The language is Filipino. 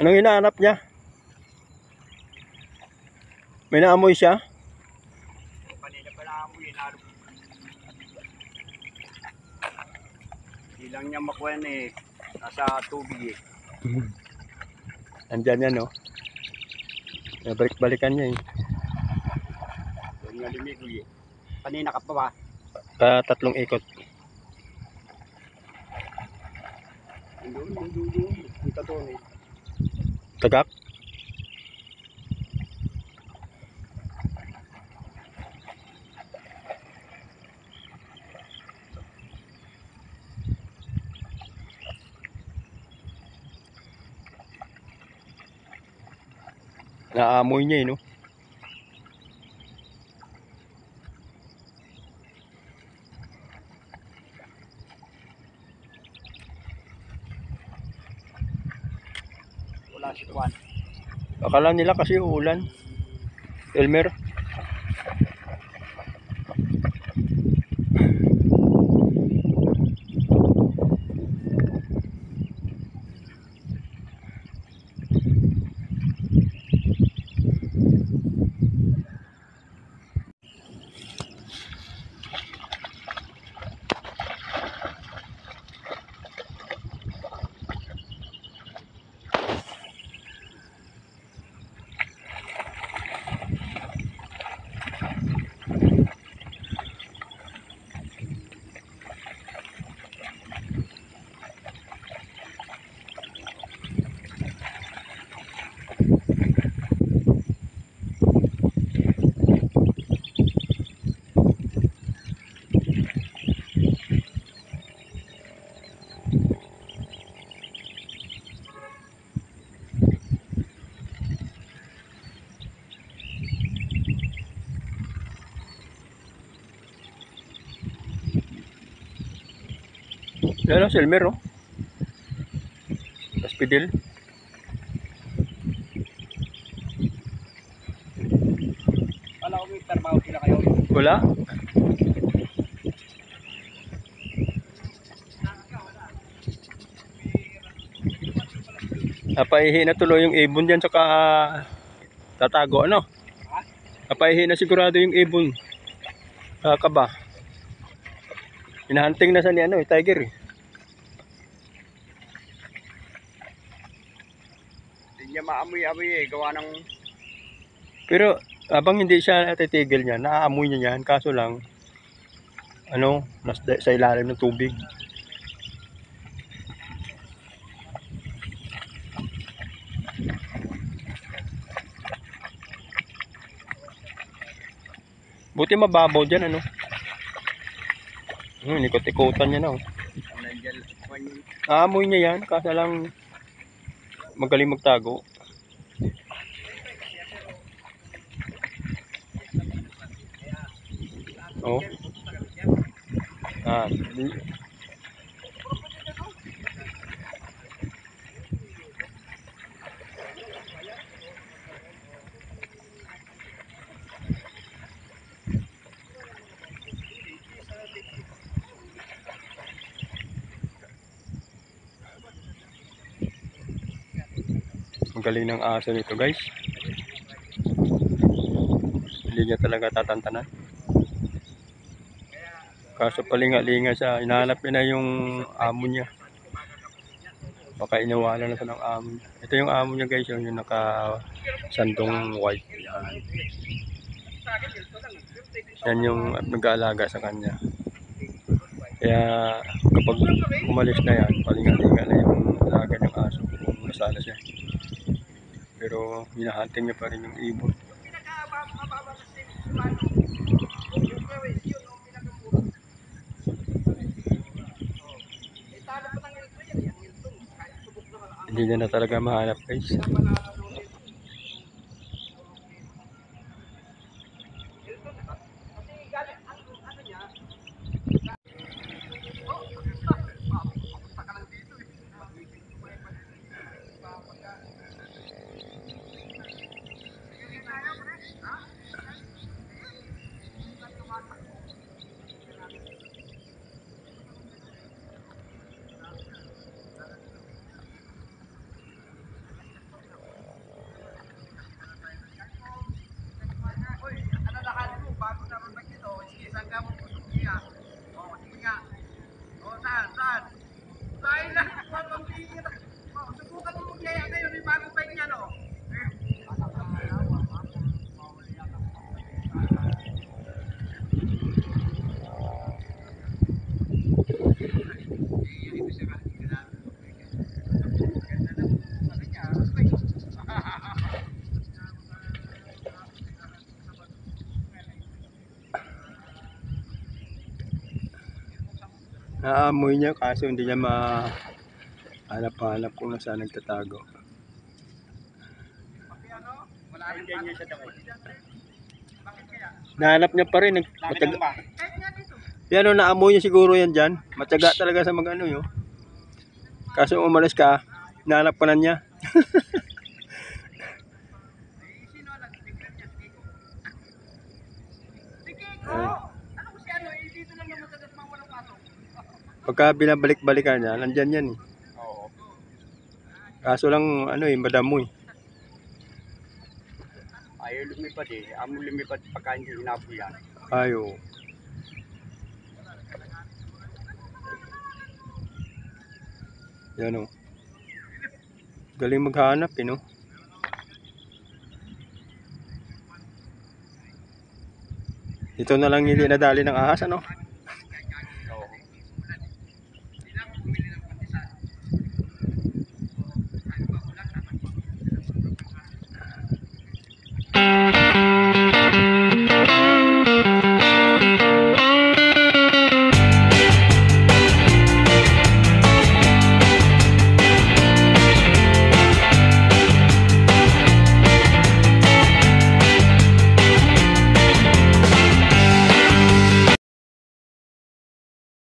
Anong hinahanap niya? May naamoy siya? Kanina pala ako inalo. Ilang niya makuha eh. Nasa tubig eh. Andyan yan, no? Balik-balikan niya eh. Doon nga lumigli eh. Kanina ka pa ba? Ka tatlong ikot. Doon, doon, doon. Punta doon eh. Tagak? Naamoy niya eh, no? Wala Juan. Akala nila kasi uulan. Elmer. Yan si Elmer, oh. Hospital. Wala? Napaihi na tuloy yung ibon dyan saka tatago ano? Napaihi na sigurado yung ibon. Sa kaba. Hinahunting na sa ni ano eh, tiger eh. Hindi niya maamoy-amoy eh. Gawa ng Pero habang hindi siya titigil niya, naaamoy niya yan. Kaso lang, ano, nas, sa ilalim ng tubig. Buti mababaw dyan, ano. Hmm, ikot-ikotan niya na, oh. Naamoy niya yan, kaso lang magaling magtago. Oh. Ah, di- Magaling ng aso nito guys. Hindi niya talaga tatantanan. Kaso palinga-linga siya. Inahanap niya na yung amo niya. Baka iniwala na siya ng amo niya. Ito yung amo niya guys. Yung, yung naka sandong white. Yan. Yan yung nag-aalaga sa kanya. Kaya kapag umalis na yan, palinga-linga na yung alaga ng aso kung nasala siya. Pero hinahunting niya pa rin yung ibon. hindi niya na talaga mahanap guys. Naamoy niya kaso hindi niya ma hanap-hanap kung nasaan nagtatago. Nahanap niya pa rin. Ba? yan o, naamoy niya siguro yan dyan. Matyaga talaga sa mag ano yun. Kaso umalis ka, nahanap pa na niya. Pagka binabalik-balikan niya, nandyan yan eh. Oo. Kaso lang, ano eh, madamoy. Ayaw lumipad eh. Amo lumipad pagka hindi inabo yan. Ayo. Yan o. Galing maghanap eh, no? Ito na lang hindi nadali ng ahas, ano?